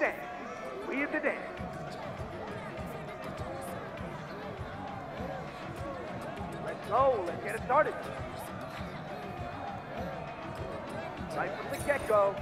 We. We the dance. Let's go. Let's get it started. Right from the get-go.